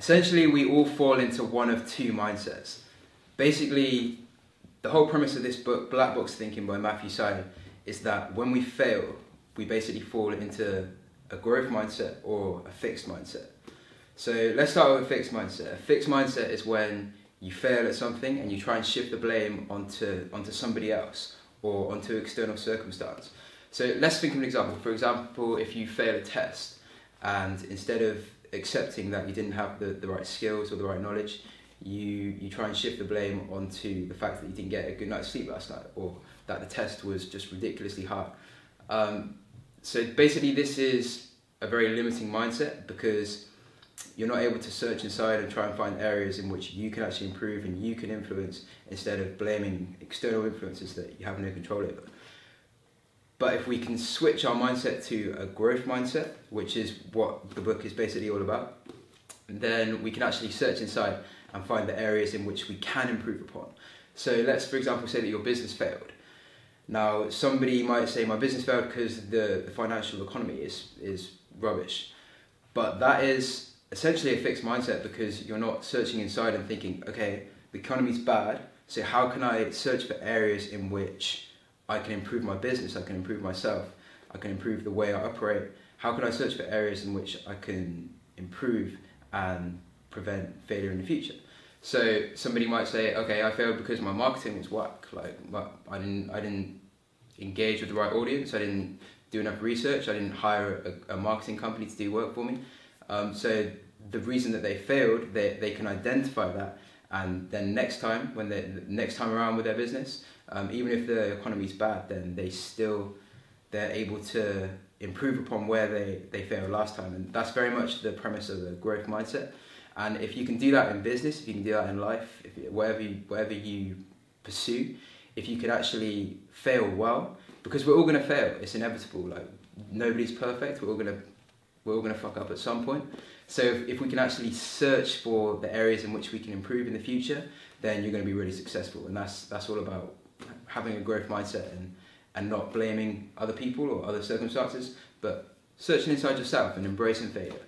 essentially we all fall into one of two mindsets. Basically, the whole premise of this book, Black Box Thinking by Matthew Syed, is that when we fail, we basically fall into a growth mindset or a fixed mindset. So let's start with a fixed mindset. A fixed mindset is when you fail at something and you try and shift the blame onto onto somebody else or onto external circumstance. So let's think of an example. For example, if you fail a test and instead of accepting that you didn't have the, the right skills or the right knowledge, you you try and shift the blame onto the fact that you didn't get a good night's sleep last night or that the test was just ridiculously hard. Um, so basically, this is a very limiting mindset because you're not able to search inside and try and find areas in which you can actually improve and you can influence instead of blaming external influences that you have no control over. But if we can switch our mindset to a growth mindset, which is what the book is basically all about, then we can actually search inside and find the areas in which we can improve upon. So let's, for example, say that your business failed. Now, somebody might say my business failed because the, the financial economy is, is rubbish. But that is essentially a fixed mindset because you're not searching inside and thinking, okay, the economy's bad, so how can I search for areas in which I can improve my business, I can improve myself, I can improve the way I operate? How can I search for areas in which I can improve and prevent failure in the future? So somebody might say, okay, I failed because my marketing was whack. Like, I didn't, I didn't engage with the right audience. I didn't do enough research. I didn't hire a, a marketing company to do work for me. Um, so the reason that they failed, they, they can identify that, and then next time, when they next time around with their business, um, even if the economy is bad, then they still they're able to improve upon where they, they failed last time, and that's very much the premise of the growth mindset. And if you can do that in business, if you can do that in life, if wherever you, wherever you pursue, if you can actually fail well, because we're all gonna fail. It's inevitable. Like nobody's perfect. We're all gonna we're all gonna fuck up at some point. So if, if we can actually search for the areas in which we can improve in the future, then you're gonna be really successful. And that's that's all about having a growth mindset and and not blaming other people or other circumstances, but searching inside yourself and embracing failure.